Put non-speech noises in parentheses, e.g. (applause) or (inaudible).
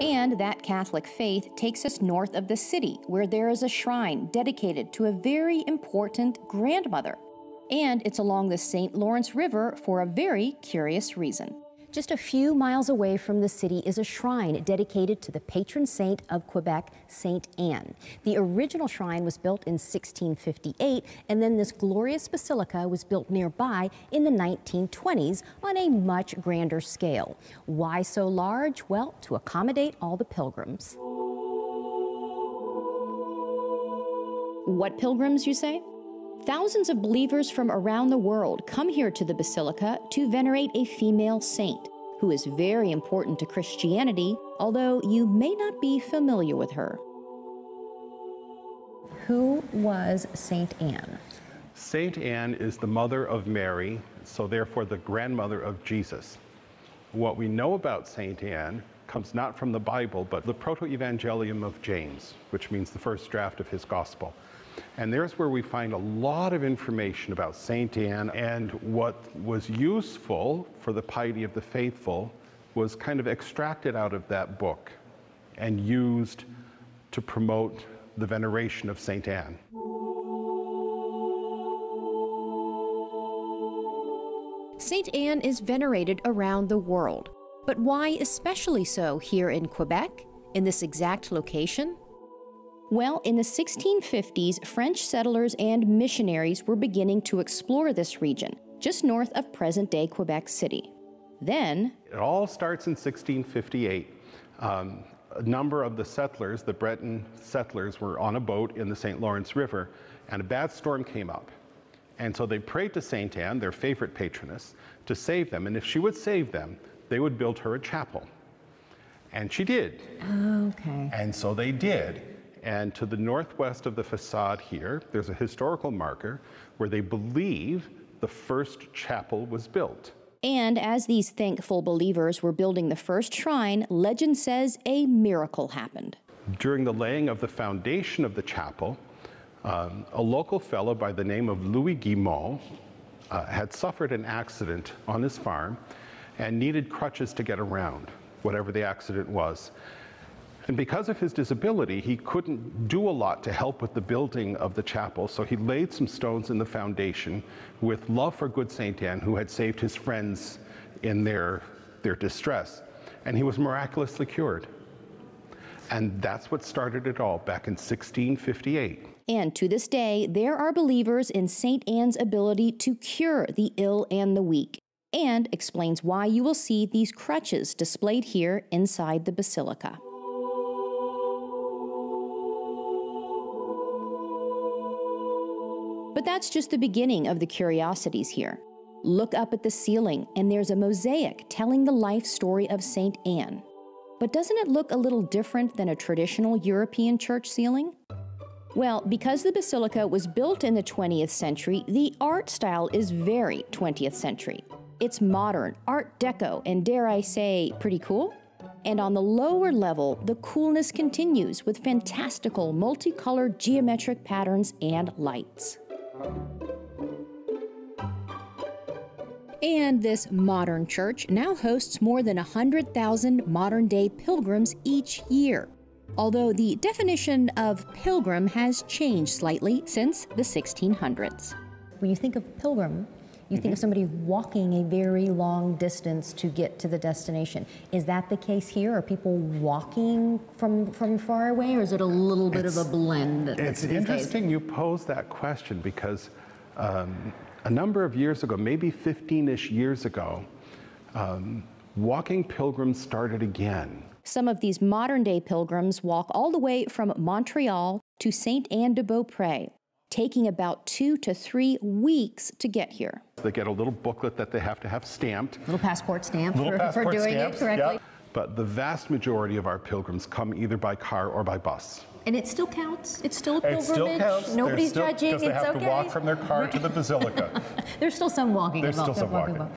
And that Catholic faith takes us north of the city, where there is a shrine dedicated to a very important grandmother. And it's along the St. Lawrence River for a very curious reason. Just a few miles away from the city is a shrine dedicated to the patron saint of Quebec, Saint Anne. The original shrine was built in 1658, and then this glorious basilica was built nearby in the 1920s on a much grander scale. Why so large? Well, to accommodate all the pilgrims. What pilgrims, you say? Thousands of believers from around the world come here to the Basilica to venerate a female saint who is very important to Christianity, although you may not be familiar with her. Who was Saint Anne? Saint Anne is the mother of Mary, so therefore the grandmother of Jesus. What we know about Saint Anne comes not from the Bible, but the Proto-Evangelium of James, which means the first draft of his gospel. And there's where we find a lot of information about St. Anne and what was useful for the piety of the faithful was kind of extracted out of that book and used to promote the veneration of St. Anne. St. Anne is venerated around the world, but why especially so here in Quebec, in this exact location? Well, in the 1650s, French settlers and missionaries were beginning to explore this region, just north of present day Quebec City. Then, it all starts in 1658. Um, a number of the settlers, the Breton settlers, were on a boat in the St. Lawrence River, and a bad storm came up. And so they prayed to St. Anne, their favorite patroness, to save them. And if she would save them, they would build her a chapel. And she did. Okay. And so they did. And to the northwest of the facade here, there's a historical marker where they believe the first chapel was built. And as these thankful believers were building the first shrine, legend says a miracle happened. During the laying of the foundation of the chapel, um, a local fellow by the name of Louis Guimont uh, had suffered an accident on his farm and needed crutches to get around, whatever the accident was. And because of his disability, he couldn't do a lot to help with the building of the chapel, so he laid some stones in the foundation with love for good St. Anne, who had saved his friends in their, their distress. And he was miraculously cured. And that's what started it all back in 1658. And to this day, there are believers in St. Anne's ability to cure the ill and the weak, and explains why you will see these crutches displayed here inside the basilica. But that's just the beginning of the curiosities here. Look up at the ceiling, and there's a mosaic telling the life story of St. Anne. But doesn't it look a little different than a traditional European church ceiling? Well, because the basilica was built in the 20th century, the art style is very 20th century. It's modern, Art Deco, and dare I say, pretty cool? And on the lower level, the coolness continues with fantastical multicolored geometric patterns and lights. And this modern church now hosts more than 100,000 modern day pilgrims each year. Although the definition of pilgrim has changed slightly since the 1600s. When you think of pilgrim, you think of mm-hmm. somebody walking a very long distance to get to the destination. Is that the case here? Are people walking from from far away, or is it a little bit it's, of a blend? It's interesting days? you pose that question because um, a number of years ago, maybe 15-ish years ago, um, walking pilgrims started again. Some of these modern day pilgrims walk all the way from Montreal to Saint Anne de Beaupré, taking about two to three weeks to get here. They get a little booklet that they have to have stamped. Little passport stamp little for, passport for doing stamps, it correctly. Yeah. But the vast majority of our pilgrims come either by car or by bus. And it still counts. It's still a pilgrimage. It still counts. Nobody's still, judging. Because they it's have okay. to walk from their car to the basilica. (laughs) There's still some walking. There's still some walking. walking